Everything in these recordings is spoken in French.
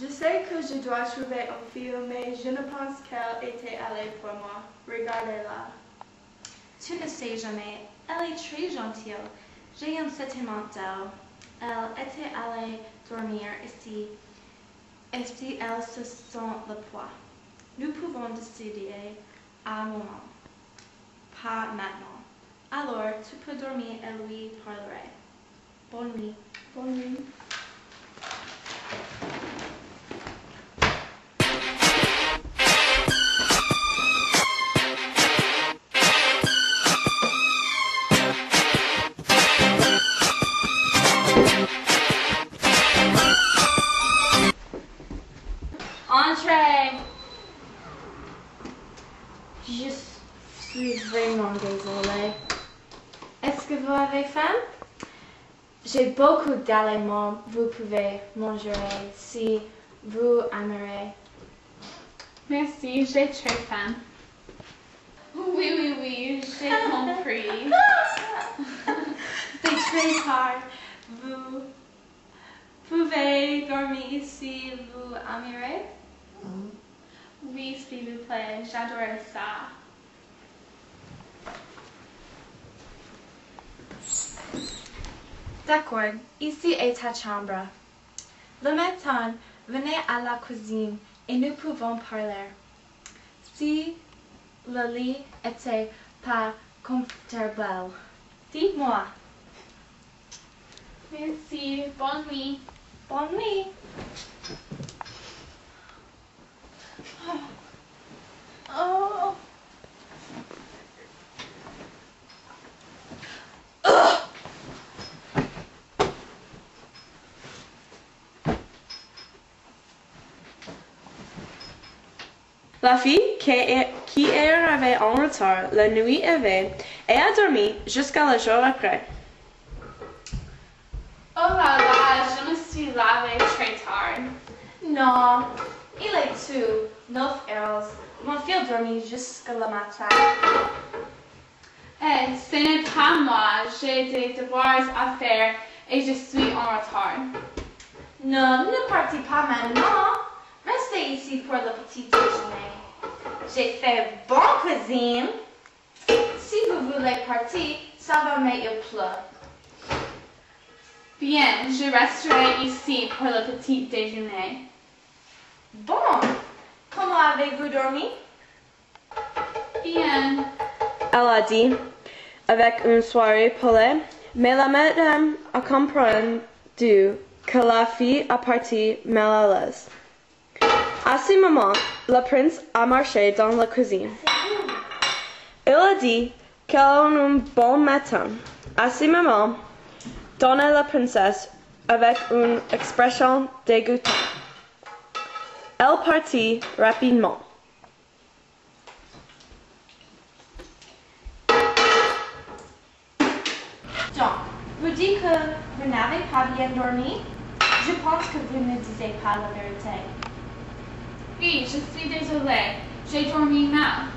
Je sais que je dois trouver un fil, mais je ne pense qu'elle était allée pour moi. Regardez-la. Tu ne sais jamais. Elle est très gentille. J'ai un sentiment d'elle. Elle était allée dormir ici. Et si elle se sent le poids, nous pouvons décider à un moment. Pas maintenant. Alors, tu peux dormir et lui parler. Bonne nuit. Bonne nuit. J'ai beaucoup d'aliments. Vous pouvez manger si vous aimeriez. Merci, j'ai très faim. Oui, oui, oui, j'ai compris. C'est très tard. Vous pouvez dormir ici, vous aimeriez? Oui, s'il vous plaît, j'adore ça. D'accord, ici est ta chambre. Le matin, venez à la cuisine et nous pouvons parler. Si le lit était pas confortable, dites-moi. Merci, bonne nuit. Bonne nuit. Oh. La fille qui est, arrivée en retard la nuit avait et a dormi jusqu'à le jour après. Oh là là, je me suis lavée très tard. Non, il est tout. Neuf heures. Mon fils dormit jusqu'à le matin. Eh, ce n'est pas moi, j'ai des devoirs à faire et je suis en retard. Non, ne partez pas maintenant. Ici pour le petit déjeuner. J'ai fait bonne cuisine. Si vous voulez partir, ça va mais il pleut. Bien, je resterai ici pour le petit déjeuner. Bon, comment avez-vous dormi? Bien, Elle a dit, avec une soirée polée, mais la madame a compris que la fille a parti mal à l'aise. À ce moment, le prince a marché dans la cuisine. Il a dit qu'elle a un bon matin. À ce moment, donna la princesse avec une expression dégoûtante. Elle partit rapidement. Donc, vous dites que vous n'avez pas bien dormi? Je pense que vous ne disiez pas la vérité. Oui, je suis désolée, j'ai dormi mal.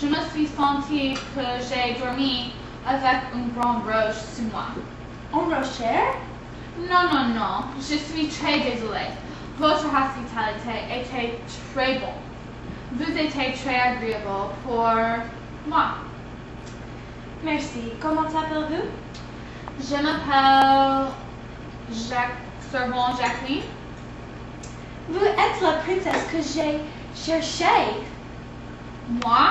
Je me suis sentie que j'ai dormi avec une grande roche sur moi. En rocher? Non, non, non, je suis très désolée. Votre hospitalité était très bonne. Vous étiez très agréable pour moi. Merci. Comment s'appelez-vous? Je m'appelle Jacques, servant Jacqueline. Vous êtes la princesse que j'ai cherchée. Moi?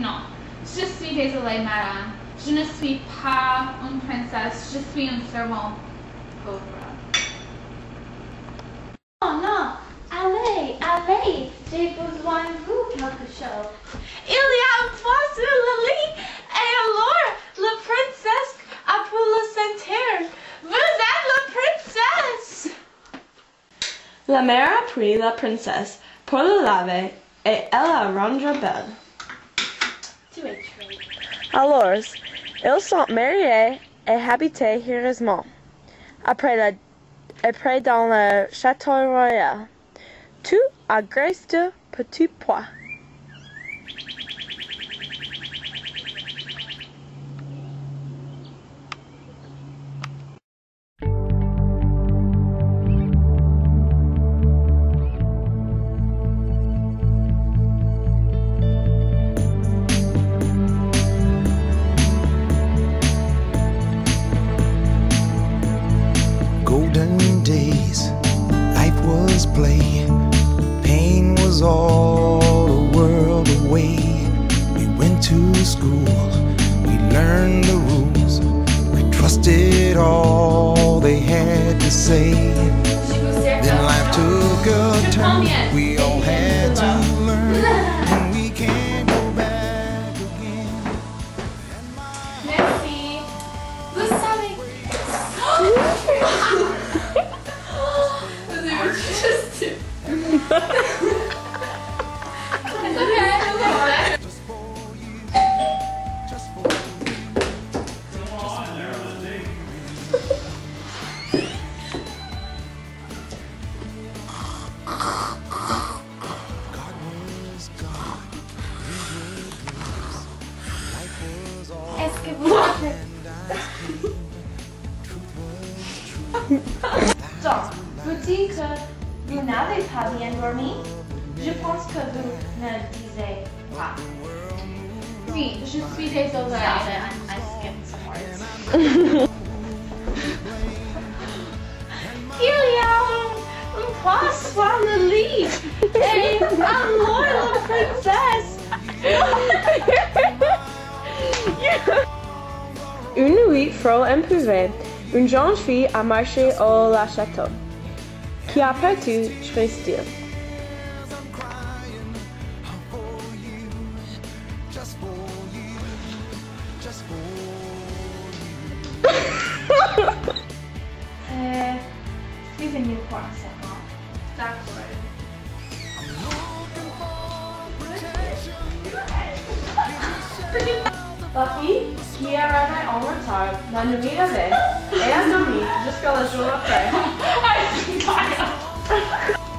Non. Je suis désolée, madame. Je ne suis pas une princesse, je suis une servante pauvre. Oh non, allez, allez, j'ai besoin de vous quelque chose. Il y a un poids La mère a la princesse pour la laver et elle la belle. Alors, ils sont mariés et habitaient heureusement. Après, la, après dans le château royal, tout à de petits pois. play. Pain was all a world away. We went to school, we learned the rules, we trusted all they had to say. Then life took a turn. We Donc, vous dites que vous n'avez pas bien dormi Je pense que vous ne disiez pas. Oui, je suis désolée. I'm, I skipped some words. Il y a un, un poisson sur le lit et alors la princesse. Une nuit, froid épouvée, une jeune fille a marché au la château, qui a perdu très style. Euh, un Tapi, que era my own time, na minha vez, é a minha, just pela sua fé. Ai, que